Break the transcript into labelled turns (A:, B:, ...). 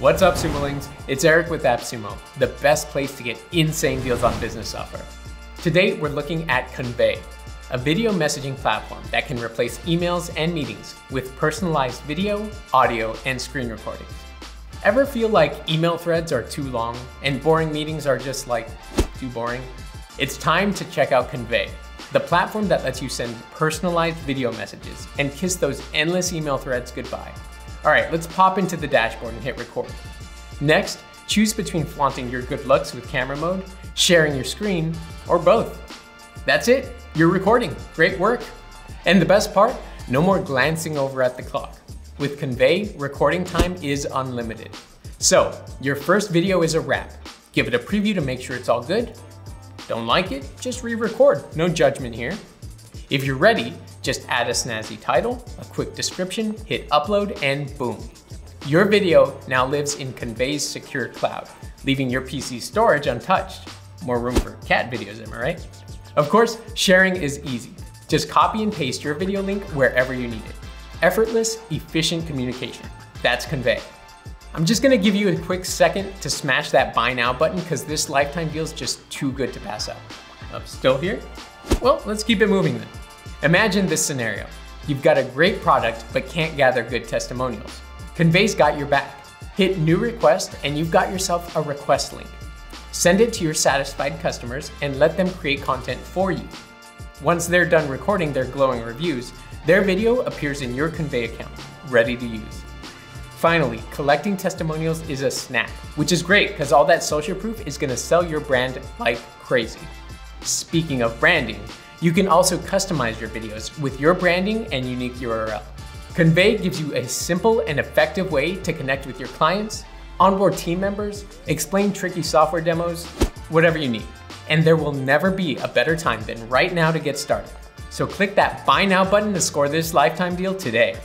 A: What's up, Sumolings? It's Eric with AppSumo, the best place to get insane deals on business software. Today, we're looking at Konvey, a video messaging platform that can replace emails and meetings with personalized video, audio, and screen recordings. Ever feel like email threads are too long and boring meetings are just like too boring? It's time to check out Konvey, the platform that lets you send personalized video messages and kiss those endless email threads goodbye. All right, let's pop into the dashboard and hit record. Next, choose between flaunting your good looks with camera mode, sharing your screen, or both. That's it, you're recording, great work. And the best part, no more glancing over at the clock. With Konvey, recording time is unlimited. So, your first video is a wrap. Give it a preview to make sure it's all good, don't like it? Just re-record, no judgment here. If you're ready, just add a snazzy title, a quick description, hit upload, and boom. Your video now lives in Konvey's secure cloud, leaving your PC storage untouched. More room for cat videos, am I right? Of course, sharing is easy. Just copy and paste your video link wherever you need it. Effortless, efficient communication. That's Convey. I'm just gonna give you a quick second to smash that buy now button because this lifetime deal is just too good to pass up. I'm still here? Well, let's keep it moving then. Imagine this scenario. You've got a great product but can't gather good testimonials. Konvey's got your back. Hit new request and you've got yourself a request link. Send it to your satisfied customers and let them create content for you. Once they're done recording their glowing reviews, their video appears in your Convey account, ready to use. Finally, collecting testimonials is a snap, which is great because all that social proof is gonna sell your brand like crazy. Speaking of branding, you can also customize your videos with your branding and unique URL. Konvey gives you a simple and effective way to connect with your clients, onboard team members, explain tricky software demos, whatever you need. And there will never be a better time than right now to get started. So click that buy now button to score this lifetime deal today.